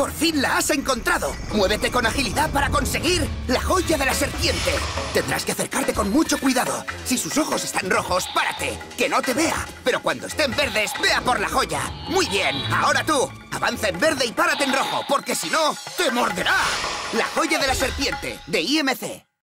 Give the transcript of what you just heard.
¡Por fin la has encontrado! Muévete con agilidad para conseguir la joya de la serpiente. Tendrás que acercarte con mucho cuidado. Si sus ojos están rojos, párate. Que no te vea. Pero cuando estén verdes, vea por la joya. Muy bien, ahora tú. Avanza en verde y párate en rojo, porque si no, te morderá. La joya de la serpiente, de IMC.